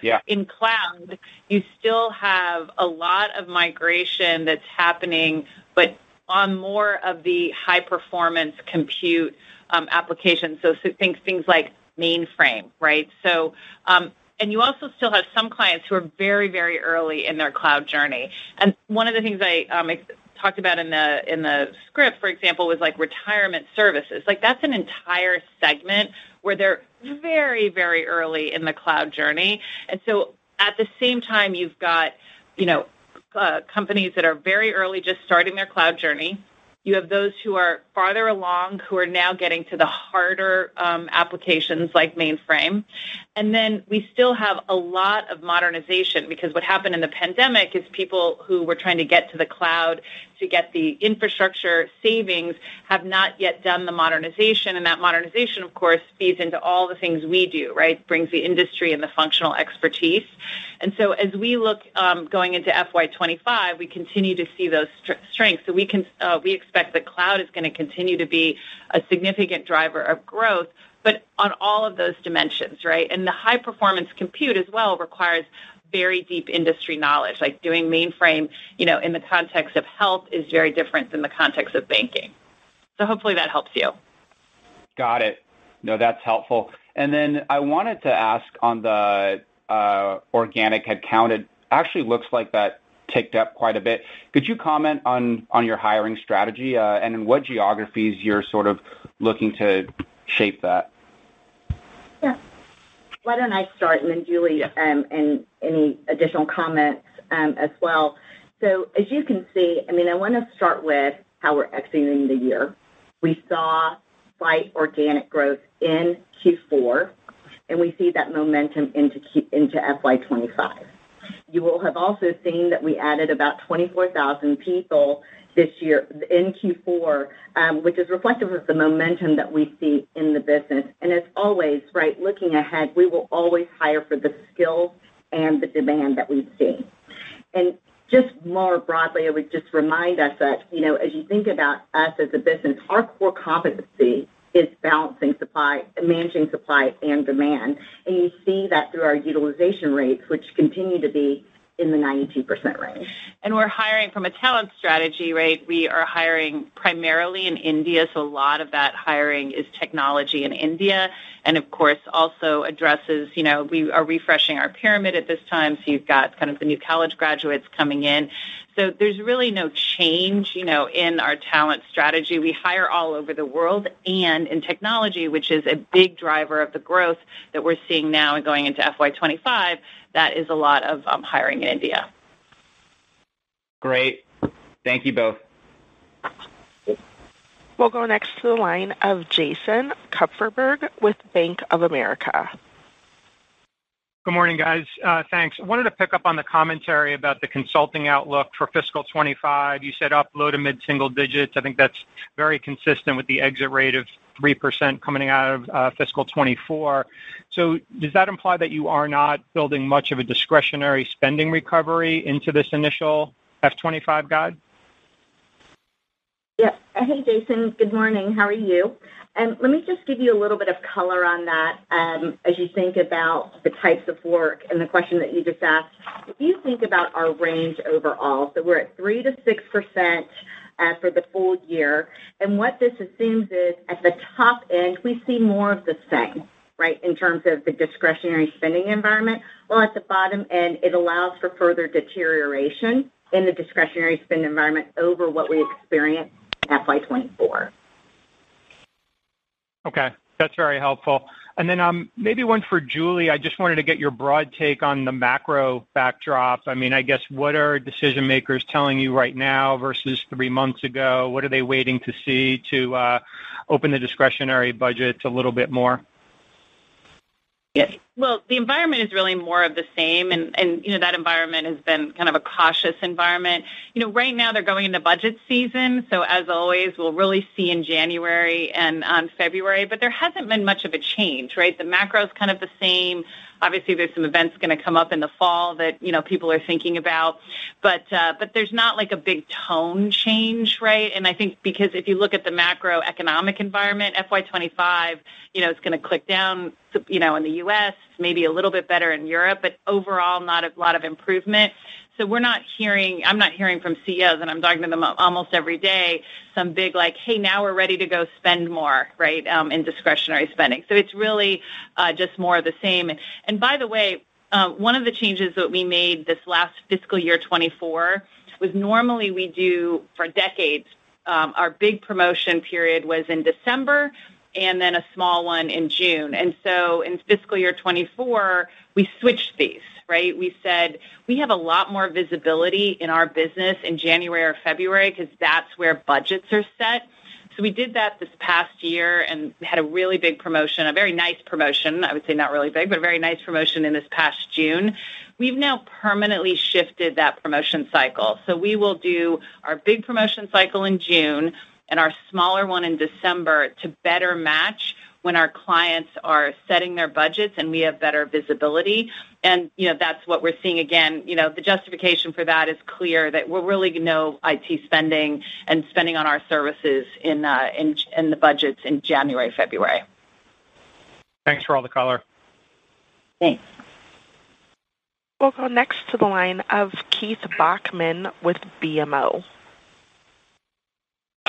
Yeah. In cloud, you still have a lot of migration that's happening, but on more of the high-performance compute applications. So, think things like mainframe, right? So um and you also still have some clients who are very, very early in their cloud journey. And one of the things I talked about in the in the script, for example, was like retirement services. Like, that's an entire segment where they're very, very early in the cloud journey. And so at the same time, you've got, you know, uh, companies that are very early, just starting their cloud journey. You have those who are farther along, who are now getting to the harder um, applications like mainframe. And then we still have a lot of modernization because what happened in the pandemic is people who were trying to get to the cloud to get the infrastructure savings have not yet done the modernization. And that modernization, of course, feeds into all the things we do, right? Brings the industry and the functional expertise. And so as we look going into FY25, we continue to see those strengths. So we can, uh, we expect that cloud is gonna continue to be a significant driver of growth, but on all of those dimensions, right? And the high-performance compute as well requires very deep industry knowledge. Like doing mainframe, you know, in the context of health is very different than the context of banking. So hopefully that helps you. Got it. No, that's helpful. And then I wanted to ask on the uh, organic headcount. It actually looks like that ticked up quite a bit. Could you comment on on your hiring strategy, uh, and in what geographies you're sort of looking to shape that? Yeah. Why don't I start, and then Julie, um, and any additional comments, um, as well. So as you can see, I mean, I wanna start with how we're exiting the year. We saw slight organic growth in Q4, and we see that momentum into into FY25. You will have also seen that we added about 24,000 people this year in Q4, um, which is reflective of the momentum that we see in the business. And as always, right, looking ahead, we will always hire for the skills and the demand that we see. And just more broadly, I would just remind us that, you know, as you think about us as a business, our core competency is balancing supply, managing supply and demand. And you see that through our utilization rates, which continue to be in the 92% range. And we're hiring from a talent strategy, right? We are hiring primarily in India, so a lot of that hiring is technology in India. And of course, also addresses, you know, we are refreshing our pyramid at this time, so you've got kind of the new college graduates coming in. So there's really no change, you know, in our talent strategy. We hire all over the world and in technology, which is a big driver of the growth that we're seeing now and going into FY25, that is a lot of um, hiring in India. Great. Thank you both. We'll go next to the line of Jason Kupferberg with Bank of America. Good morning, guys. Uh, thanks. I wanted to pick up on the commentary about the consulting outlook for fiscal 25. You said up low to mid-single digits. I think that's very consistent with the exit rate of 3% coming out of uh, fiscal 24. So does that imply that you are not building much of a discretionary spending recovery into this initial F25 guide? Yeah. Hey, Jason. Good morning. How are you? And let me just give you a little bit of color on that um, as you think about the types of work and the question that you just asked. If you think about our range overall, so we're at 3 to 6 percent uh, for the full year. And what this assumes is at the top end, we see more of the same, right, in terms of the discretionary spending environment. while at the bottom end, it allows for further deterioration in the discretionary spend environment over what we experienced in FY24. Okay, that's very helpful. And then um, maybe one for Julie. I just wanted to get your broad take on the macro backdrop. I mean, I guess what are decision makers telling you right now versus three months ago? What are they waiting to see to uh, open the discretionary budgets a little bit more? Yes. Well, the environment is really more of the same, and, and you know that environment has been kind of a cautious environment. You know, right now they're going into budget season, so as always, we'll really see in January and on February. But there hasn't been much of a change, right? The macro is kind of the same. Obviously, there's some events going to come up in the fall that you know people are thinking about, but uh, but there's not like a big tone change, right? And I think because if you look at the macroeconomic environment, FY25, you know, it's going to click down, you know, in the U.S., maybe a little bit better in Europe, but overall, not a lot of improvement. So we're not hearing, I'm not hearing from CEOs, and I'm talking to them almost every day, some big like, hey, now we're ready to go spend more, right, um, in discretionary spending. So it's really uh, just more of the same. And, by the way, uh, one of the changes that we made this last fiscal year 24 was normally we do for decades, um, our big promotion period was in December and then a small one in June. And so in fiscal year 24, we switched these right? We said we have a lot more visibility in our business in January or February because that's where budgets are set. So we did that this past year and had a really big promotion, a very nice promotion. I would say not really big, but a very nice promotion in this past June. We've now permanently shifted that promotion cycle. So we will do our big promotion cycle in June and our smaller one in December to better match when our clients are setting their budgets and we have better visibility. And, you know, that's what we're seeing again. You know, the justification for that is clear that we're really no IT spending and spending on our services in, uh, in, in the budgets in January, February. Thanks for all the color. Thanks. We'll go next to the line of Keith Bachman with BMO.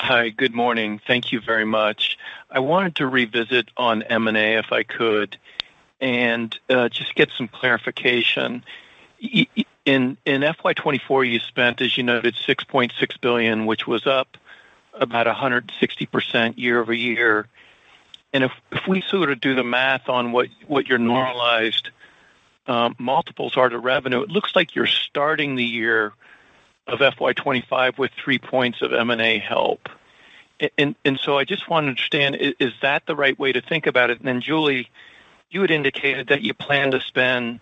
Hi, good morning. Thank you very much. I wanted to revisit on M&A if I could, and uh, just get some clarification. In in FY24, you spent, as you noted, 6.6 billion, which was up about 160% year-over-year. And if we sort of do the math on what what your normalized um, multiples are to revenue, it looks like you're starting the year of FY25 with three points of M&A help. And, so I just want to understand, is that the right way to think about it? And then, Julie, you had indicated that you plan to spend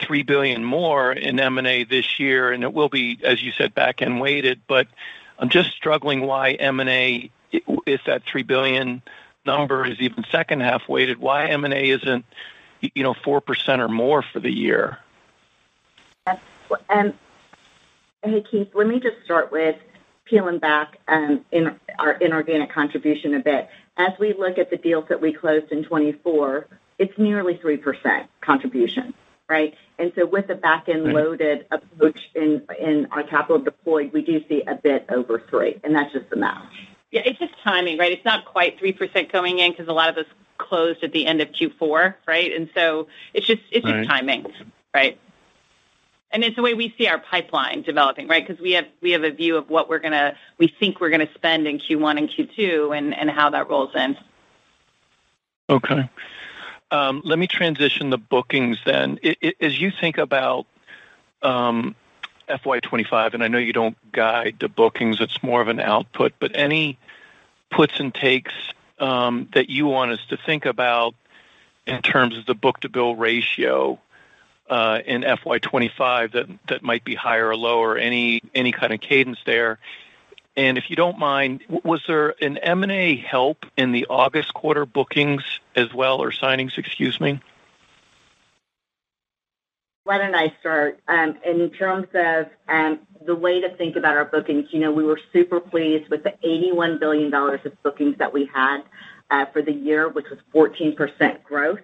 3 billion more in M&A this year, and it will be, as you said, back-end weighted. But I'm just struggling why M&A, if that 3 billion number is even second half weighted, why M&A isn't, you know, 4% or more for the year? Um, Hey, Keith, let me just start with peeling back in our inorganic contribution a bit. As we look at the deals that we closed in 2024, it's nearly 3% contribution, right? And so with the back-end loaded approach in our capital deployed, we do see a bit over 3, and that's just the math. Yeah, it's just timing, right? It's not quite 3% coming in because a lot of this closed at the end of Q4, right? And so it's just timing, right? And it's the way we see our pipeline developing, right? Because we have we have a view of what we think we're going to spend in Q1 and Q2 and how that rolls in. Okay. Um, let me transition the bookings then. As you think about um, FY25, and I know you don't guide the bookings, it's more of an output, but any puts and takes um, that you want us to think about in terms of the book-to-bill ratio Uh, in FY25 that that might be higher or lower, any any kind of cadence there? And if you don't mind, was there an M&A help in the August quarter bookings as well, or signings, excuse me? Why don't I start? Um, in terms of um, the way to think about our bookings, you know, we were super pleased with the $81 billion of bookings that we had uh, for the year, which was 14% growth,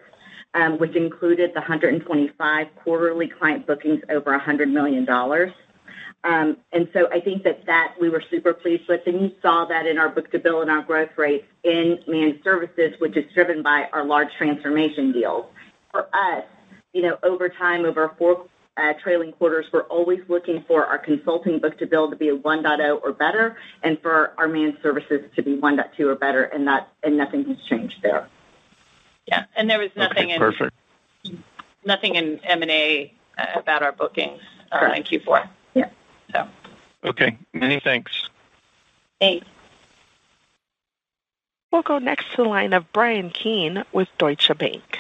Um, which included the 125 quarterly client bookings over $100 million. Um, and so I think that that we were super pleased with, and you saw that in our book-to-bill and our growth rates in managed services, which is driven by our large transformation deals. For us, you know, over time, over four uh, trailing quarters, we're always looking for our consulting book-to-bill to be a 1.0 or better, and for our managed services to be 1.2 or better, and that and nothing has changed there. Yeah. And there was nothing in perfect. Nothing in M&A uh, about our bookings uh, in Q4. Yeah. So. Okay. Many thanks. Thanks. We'll go next to the line of Brian Keane with Deutsche Bank.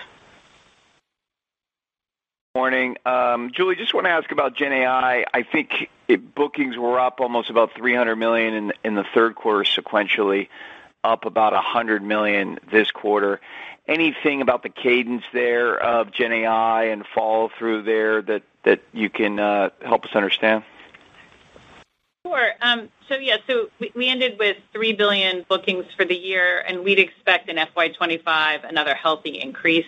Morning. Um, Julie, just want to ask about GenAI. I think bookings were up almost about $300 million in the third quarter sequentially, up about 100 million this quarter. Anything about the cadence there of GenAI and follow-through there that you can uh, help us understand? Sure. Um, so yeah, so we ended with 3 billion bookings for the year, and we'd expect in FY25 another healthy increase.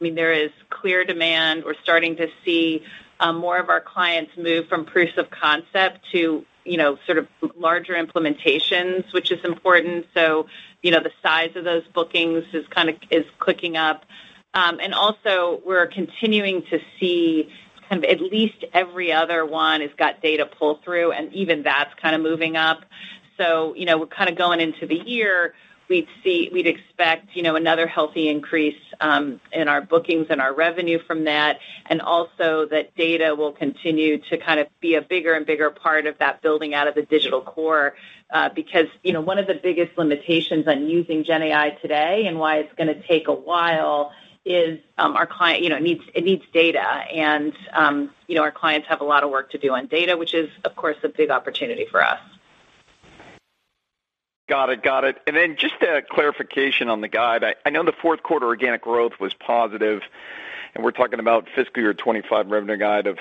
I mean, there is clear demand. We're starting to see uh, more of our clients move from proofs of concept to you know sort of larger implementations, which is important. So you know the size of those bookings is kind of is clicking up. Um, and also, we're continuing to see kind of at least every other one has got data pull-through, and even that's kind of moving up. So you know we're kind of going into the year, we'd see we'd expect you know, another healthy increase um, in our bookings and our revenue from that, and also that data will continue to kind of be a bigger and bigger part of that building out of the digital core. Uh, because you know, one of the biggest limitations on using GenAI today and why it's going to take a while is um, our client you know, needs it needs data, and um, you know, our clients have a lot of work to do on data, which is, of course, a big opportunity for us. Got it. Got it. And then just a clarification on the guide. I know the fourth quarter organic growth was positive, and we're talking about fiscal year 2025 revenue guide of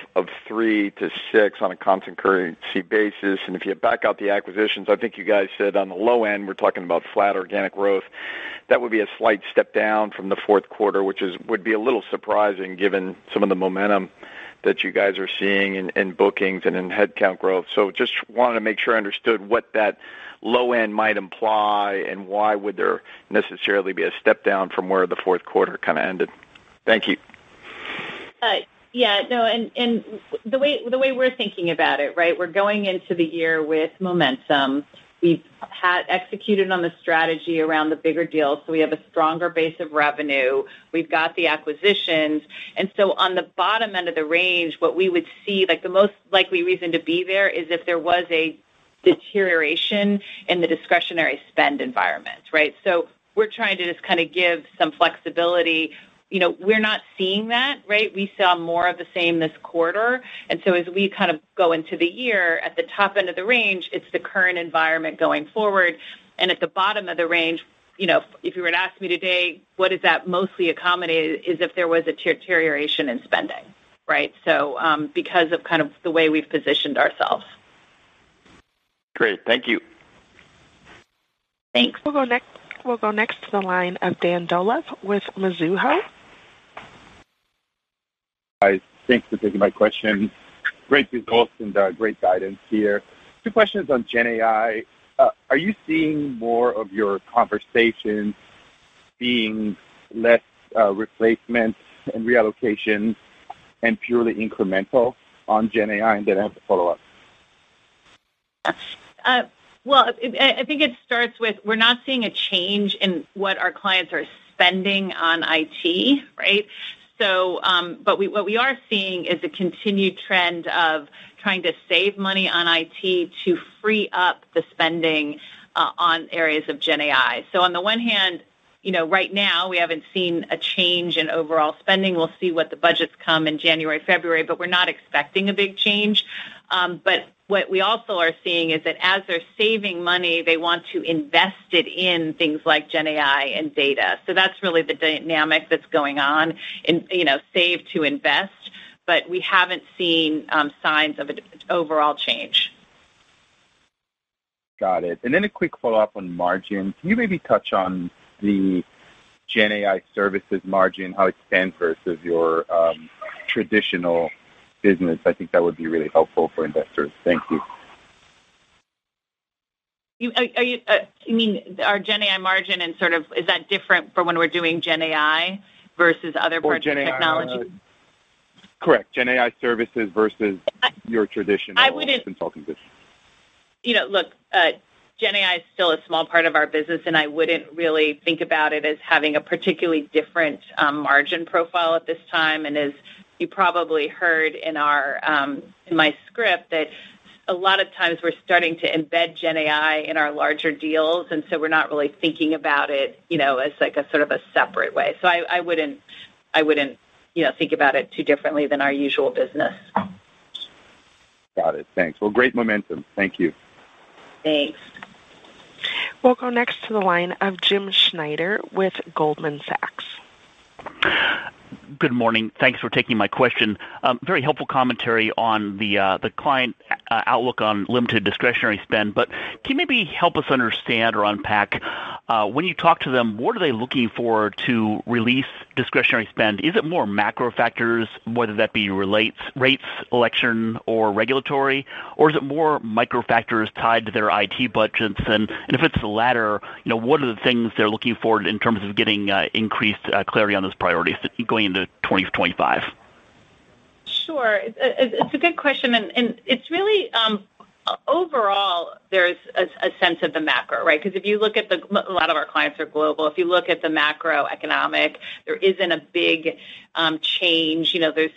3%-6% on a constant currency basis. And if you back out the acquisitions, I think you guys said on the low end, we're talking about flat organic growth. That would be a slight step down from the fourth quarter, which is would be a little surprising given some of the momentum that you guys are seeing in bookings and in headcount growth. So just wanted to make sure I understood what that low end might imply and why would there necessarily be a step down from where the fourth quarter kind of ended. Thank you. Uh, yeah. No, and the way the way we're thinking about it, right, we're going into the year with momentum. We've had executed on the strategy around the bigger deals, so we have a stronger base of revenue. We've got the acquisitions. And so on the bottom end of the range, what we would see, like the most likely reason to be there is if there was a deterioration in the discretionary spend environment, right? So we're trying to just kind of give some flexibility. You know, we're not seeing that, right? We saw more of the same this quarter. And so as we kind of go into the year, at the top end of the range, it's the current environment going forward. And at the bottom of the range, you know, if you were to ask me today, what does that mostly accommodate is if there was a deterioration in spending, right? So um, because of kind of the way we've positioned ourselves. Great. Thank you. Thanks. We'll go next. We'll go next to the line of Dan Dolev with Mizuho. Guys, thanks for taking my question. Great results and uh, great guidance here. Two questions on GenAI. Uh, are you seeing more of your conversations being less uh, replacement and reallocation and purely incremental on GenAI? And then I have a follow-up. Well, I think it starts with we're not seeing a change in what our clients are spending on IT, right? So, um, but we, what we are seeing is a continued trend of trying to save money on IT to free up the spending on areas of Gen AI. So, On the one hand, you know, right now we haven't seen a change in overall spending. We'll see what the budgets come in January, February, but we're not expecting a big change. Um, but what we also are seeing is that as they're saving money, they want to invest it in things like GenAI and data. So that's really the dynamic that's going on in, you know, save to invest. But we haven't seen signs of an overall change. Got it. And then a quick follow-up on margin. Can you maybe touch on the GenAI services margin, how it stands versus your um, traditional business? I think that would be really helpful for investors. Thank you. You uh, mean our GenAI margin and sort of is that different for when we're doing GenAI versus other parts of uh, technology? Correct. GenAI services versus your traditional- I wouldn't- consulting business. You know, look, uh, GenAI is still a small part of our business, and I wouldn't really think about it as having a particularly different margin profile at this time. And as you probably heard in our um in my script, that a lot of times we're starting to embed GenAI in our larger deals, and so we're not really thinking about it, you know, as like a sort of a separate way. So I wouldn't I wouldn't, you know, think about it too differently than our usual business. Got it. Thanks. Well, great momentum. Thank you. Thanks. We'll go next to the line of Jim Schneider with Goldman Sachs. Good morning. Thanks for taking my question. Um, very helpful commentary on the uh, client uh, outlook on limited discretionary spend. But can you maybe help us understand or unpack uh, when you talk to them, what are they looking for to release discretionary spend? Is it more macro factors, whether that be relates rates, election or regulatory? Or is it more micro factors tied to their IT budgets? And if it's the latter, you know, what are the things they're looking for in terms of getting increased clarity on those priorities going into 2025? Sure. It's a good question, and it's really um, overall, there's a sense of the macro, right? Because if you look at the, a lot of our clients are global. If you look at the macroeconomic, there isn't a big um, change. You know, there's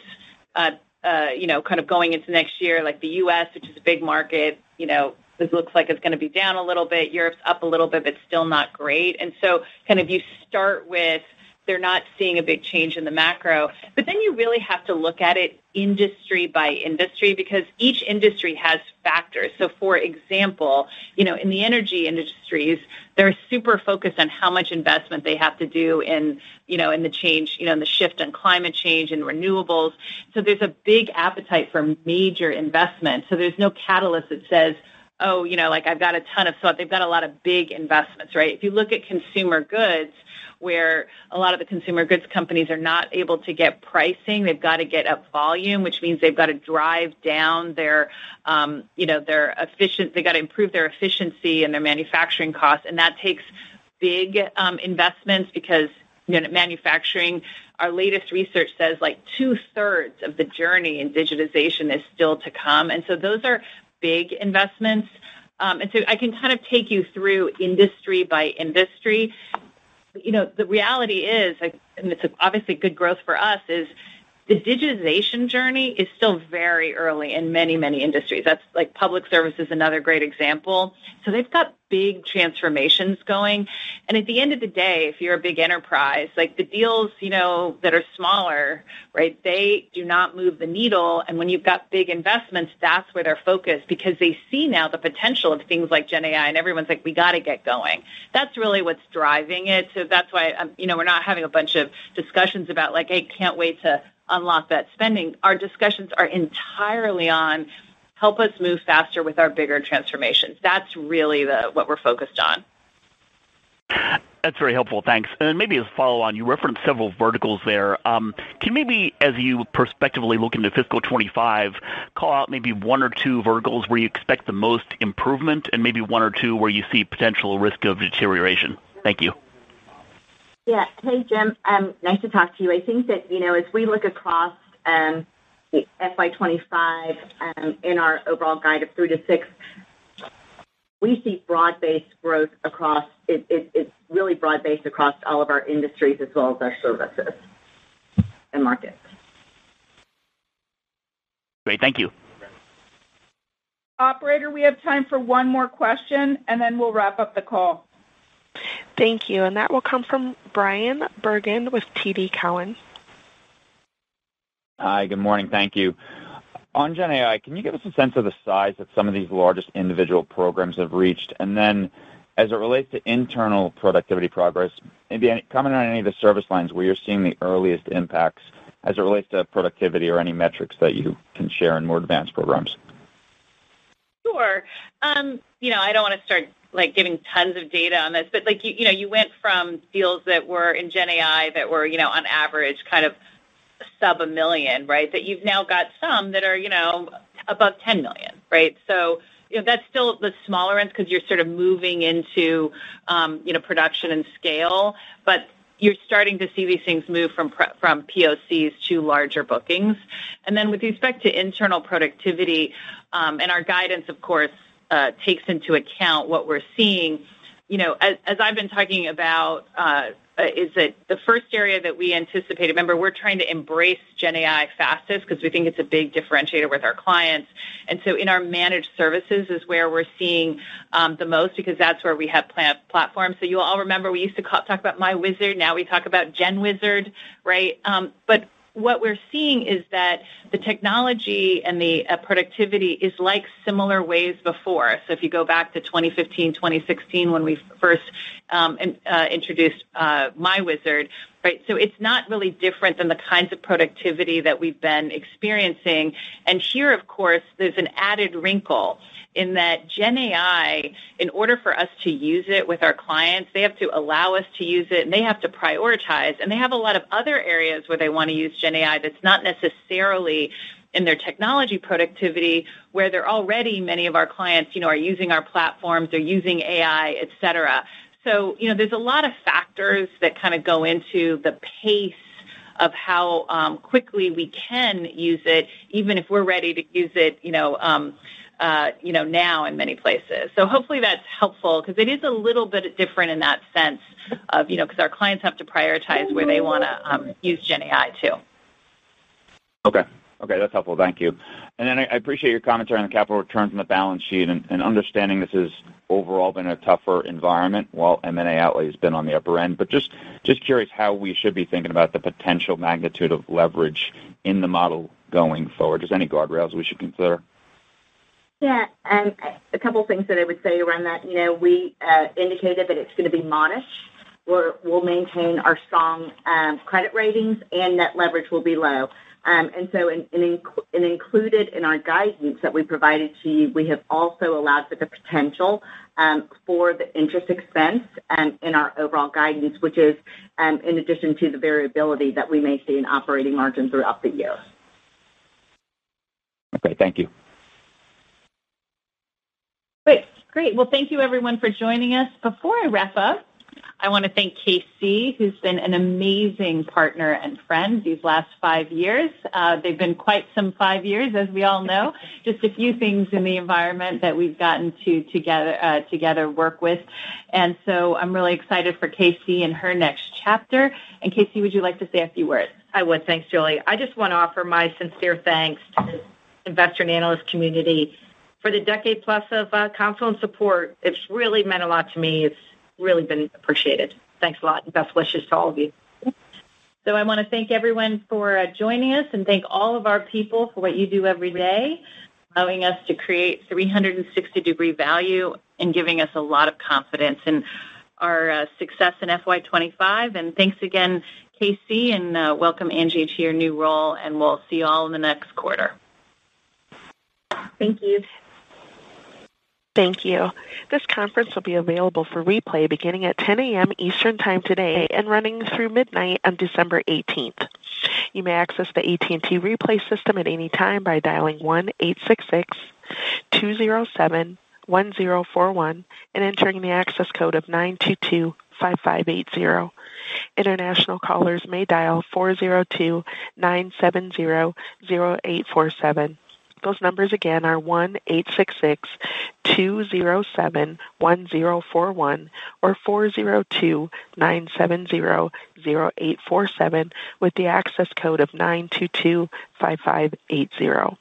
uh, uh, you know, kind of going into next year, like the U.S., which is a big market, you know, it looks like it's gonna be down a little bit. Europe's up a little bit, but still not great. And so, kind of you start with they're not seeing a big change in the macro. But then you really have to look at it industry by industry because each industry has factors. So for example, you know, in the energy industries, they're super focused on how much investment they have to do in, you know, in the change, you know, in the shift on climate change and renewables. So there's a big appetite for major investment. So there's no catalyst that says, "Oh, you know, like I've got a ton of stuff." They've got a lot of big investments, right? If you look at consumer goods, where a lot of the consumer goods companies are not able to get pricing, they've got to get up volume, which means they've got to drive down their, um, you know, their efficient. they've got to improve their efficiency and their manufacturing costs. And that takes big um, investments because, you know, manufacturing, our latest research says like two-thirds of the journey in digitization is still to come. And so those are big investments. Um, and so I can kind of take you through industry by industry. You know, the reality is, and it's obviously good growth for us, is the digitization journey is still very early in many, many industries. That's like public service is another great example. So they've got big transformations going. And at the end of the day, if you're a big enterprise, like the deals, you know, that are smaller, right, they do not move the needle. And when you've got big investments, that's where they're focused because they see now the potential of things like Gen AI and everyone's like, "We got to get going." That's really what's driving it. So that's why, um, you know, we're not having a bunch of discussions about like, "Hey, can't wait to unlock that spending." Our discussions are entirely on help us move faster with our bigger transformations. That's really what we're focused on. That's very helpful. Thanks. And maybe as a follow-on, you referenced several verticals there. Um, can you maybe, as you prospectively look into fiscal 25, call out maybe one or two verticals where you expect the most improvement and maybe one or two where you see potential risk of deterioration? Thank you. Yeah. Hey, Jim. Um, Nice to talk to you. I think that you know, as we look across um, FY25 um, in our overall guide of 3%-6%, we see broad-based growth across. It's really broad-based across all of our industries as well as our services and markets. Great. Thank you. Operator, we have time for one more question, and then we'll wrap up the call. Thank you. And that will come from Bryan Bergin with TD Cowen. Hi. Good morning. Thank you. On GenAI, can you give us a sense of the size that some of these largest individual programs have reached? And then as it relates to internal productivity progress, maybe comment on any of the service lines where you're seeing the earliest impacts as it relates to productivity or any metrics that you can share in more advanced programs. Sure. Um, you know, I don't want to start giving tons of data on this, but like you you know, you went from deals that were in GenAI that were, you know, on average, kind of sub-$1 million, right, that you've now got some that are you know, above 10 million, right? So you know, that's still the smaller ends because you're sort of moving into um, you know, production and scale, but you're starting to see these things move from from POCs to larger bookings. And then with respect to internal productivity, um, and our guidance, of course, Uh, takes into account what we're seeing, You know, as I've been talking about, uh, is that the first area that we anticipate remember, we're trying to embrace Gen AI fastest because we think it's a big differentiator with our clients. And so in our managed services is where we're seeing um, the most because that's where we have plant platforms. So you'll all remember we used to talk about myWizard. Now we talk about GenWizard, right? Um, but what we're seeing is that the technology and the uh, productivity is like similar ways before. So if you go back to 2015, 2016 when we first um, uh, introduced uh, myWizard, right, so it's not really different than the kinds of productivity that we've been experiencing. And here, of course, there's an added wrinkle in that Gen AI, in order for us to use it with our clients, they have to allow us to use it, and they have to prioritize. And they have a lot of other areas where they want to use Gen AI that's not necessarily in their technology productivity where they're already many of our clients you know are using our platforms, they're using AI, etc. So you know, there's a lot of factors that kind of go into the pace of how quickly we can use it, even if we're ready to use it you know, um, uh, you know, now in many places. So hopefully that's helpful because it is a little bit different in that sense of, you know, because our clients have to prioritize where they want to use GenAI too. Okay. Okay. That's helpful. Thank you. And then I appreciate your commentary on the capital returns and the balance sheet and understanding this has overall been a tougher environment while M&A outlay has been on the upper end. But just just curious how we should be thinking about the potential magnitude of leverage in the model going forward. Just any guardrails we should consider? Yeah. Um, a couple things that I would say around that. You know, we uh, indicated that it's going to be modest. We'll maintain our strong um, credit ratings, and net leverage will be low. Um, and so in included in our guidance that we provided to you, we have also allowed for the potential um, for the interest expense and in our overall guidance, which is in addition to the variability that we may see in operating margin throughout the year. Okay. Thank you. Great. Great. Well, thank you, everyone, for joining us. Before I wrap up, I want to thank KC, who's been an amazing partner and friend these last five years. Uh, they've been quite some five years, as we all know. (laughs) Just a few things in the environment that we've gotten to together uh, work with. And so I'm really excited for KC and her next chapter. And KC, would you like to say a few words? I would. Thanks, Julie. I just want to offer my sincere thanks to the investor and analyst community for the decade-plus of uh, counsel and support. It's really meant a lot to me. It's really been appreciated. Thanks a lot. Best wishes to all of you. So I want to thank everyone for uh, joining us and thank all of our people for what you do every day, allowing us to create 360-degree value and giving us a lot of confidence in our uh, success in FY25. And thanks again, KC, and uh, welcome, Angie, to your new role. And we'll see you all in the next quarter. Thank you. Thank you. This conference will be available for replay beginning at 10 a.m. Eastern Time today and running through midnight on December 18th. You may access the AT&T replay system at any time by dialing 1-866-207-1041 and entering the access code of 922-5580. International callers may dial 402-970-0847. Those numbers again are 1-866-207-1041 or 402-970-0847 with the access code of 922-5580.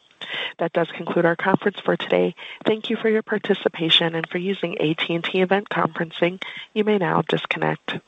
That does conclude our conference for today. Thank you for your participation and for using AT&T Event Conferencing. You may now disconnect.